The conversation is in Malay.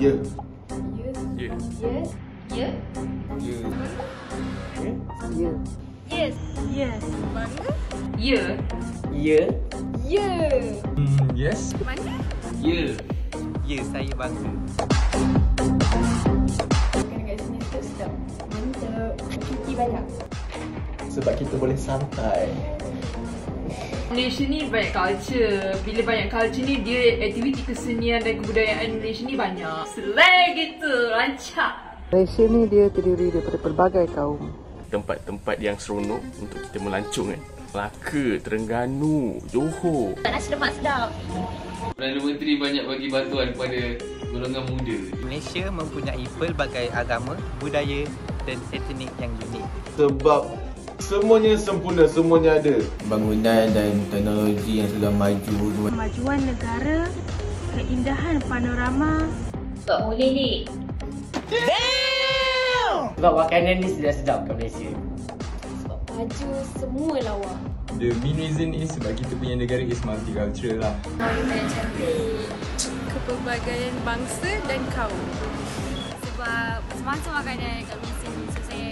Ya. Ya. Yes. Ya. Ya. Ya. Yes. Yes. Bangga. Ya. Ya. Ya. Hmm, yes. Mana? Ya. Ya, saya bangga. Makan kat sini sedap-sedap. Mantap. Cuti banyak. Sebab kita boleh santai. Malaysia ni banyak culture. Bila banyak culture ni, dia aktiviti kesenian dan kebudayaan Malaysia ni banyak. Slang gitu, rancak. Malaysia ni dia terdiri daripada pelbagai kaum. tempat-tempat yang seronok untuk kita melancong kan. Melaka, Terengganu, Johor. Nasi lemak sedap. Perdana Menteri banyak bagi bantuan kepada golongan muda. Malaysia mempunyai pelbagai agama, budaya dan etnik yang unik. Sebab semuanya sempurna, semuanya ada. bangunan dan teknologi yang sudah maju kemajuan negara, keindahan panorama, Tak boleh ni. Sebab makanan ni sedap-sedap kat Malaysia. Sebab baju semua lawa. The main reason is sebab kita punya negara is multicultural lah. Monumen cantik. kepelbagaian bangsa dan kaum. sebab macam-macam makanan kat Malaysia ni susah